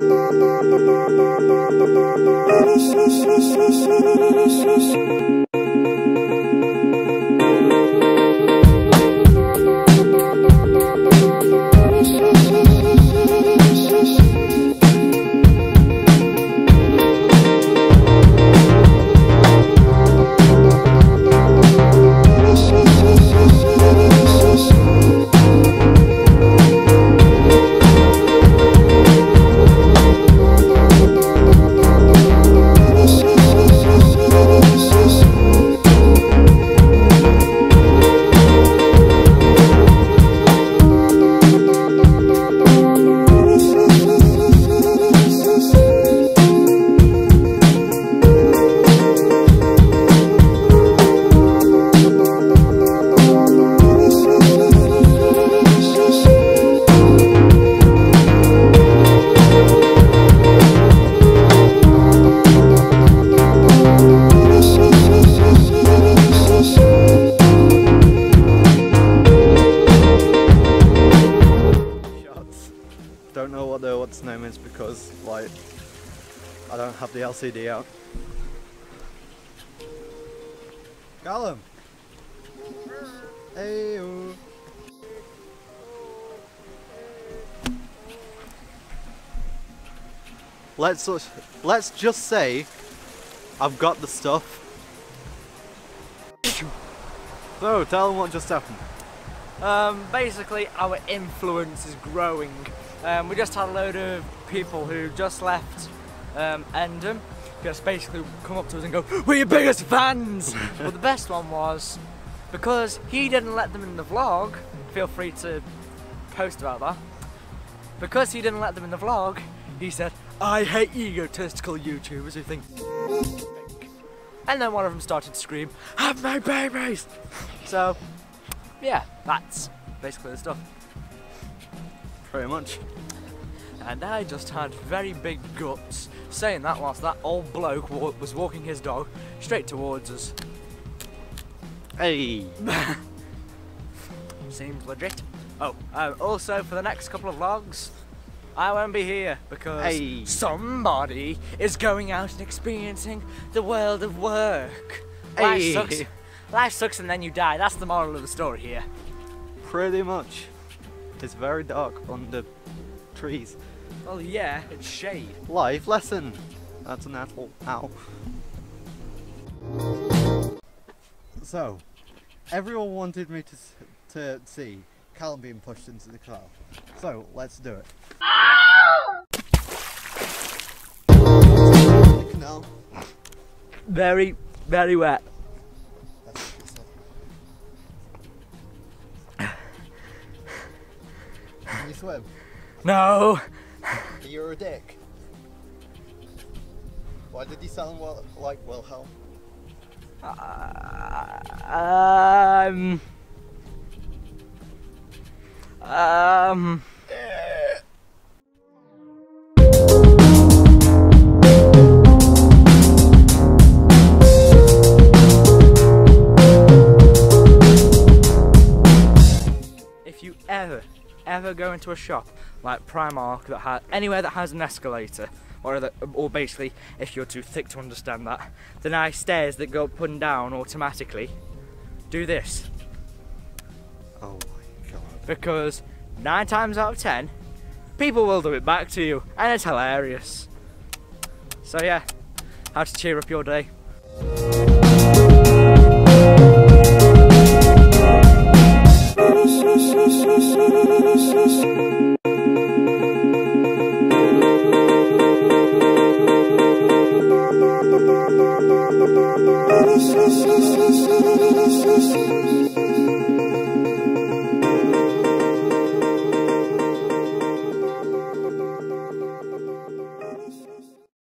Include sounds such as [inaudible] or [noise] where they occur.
na na na na na na na I don't have the LCD out. Callum. Hey. Let's let's just say I've got the stuff. So tell them what just happened. Um, basically, our influence is growing. Um, we just had a load of people who just left um, Endon just basically come up to us and go, We're your biggest fans! [laughs] but the best one was because he didn't let them in the vlog, feel free to post about that. Because he didn't let them in the vlog, he said, I hate egotistical YouTubers who think. [laughs] And then one of them started to scream, Have my babies! So, yeah, that's basically the stuff. Pretty much. And I just had very big guts saying that whilst that old bloke wa- was walking his dog straight towards us. Hey. [laughs] Seems legit. Oh, um, also for the next couple of vlogs, I won't be here because Hey. somebody is going out and experiencing the world of work. Life Hey. sucks. Life sucks and then you die. That's the moral of the story here. Pretty much. It's very dark under trees. Well, yeah, it's shade. Life lesson. That's an apple. Ow. So, everyone wanted me to to see Callum being pushed into the car. So let's do it. The canal. Very, very wet. Swim? No. You're a dick. Why did you sound well, like Wilhelm? Um. Um. Ever, go into a shop like Primark that has anywhere that has an escalator, or the, or basically, if you're too thick to understand that, the nice stairs that go up and down automatically, do this Oh my god. because nine times out of ten, people will do it back to you, and it's hilarious. So yeah, how to cheer up your day.